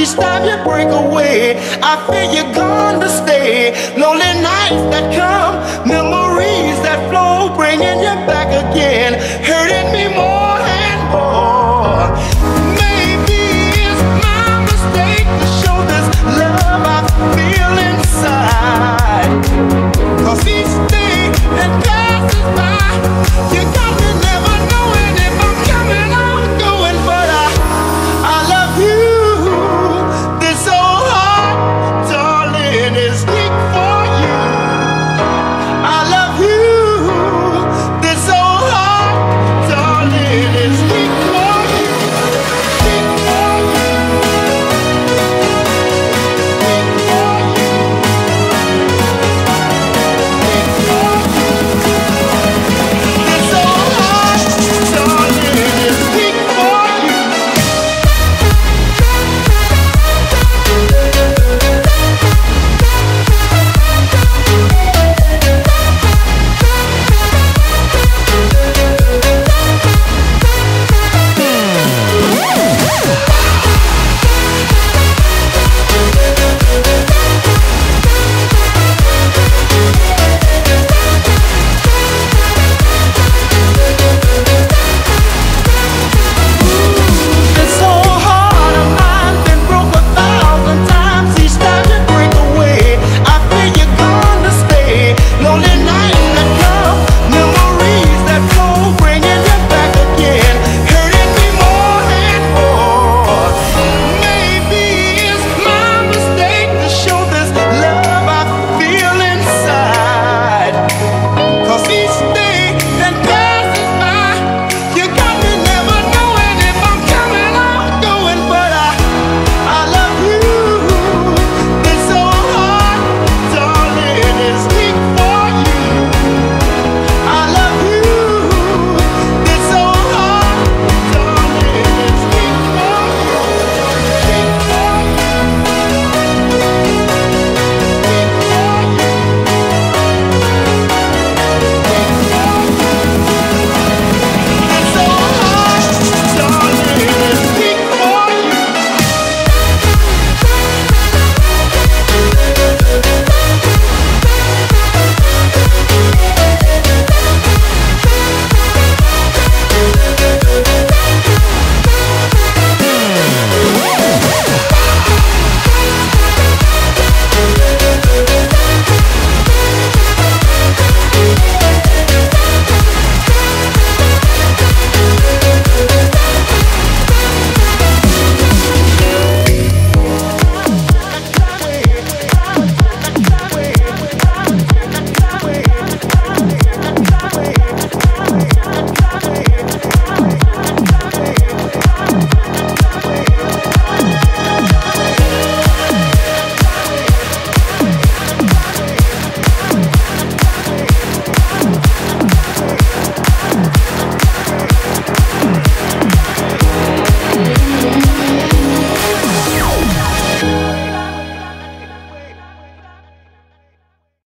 each time you break away. I fear you're gonna stay. Lonely nights that come.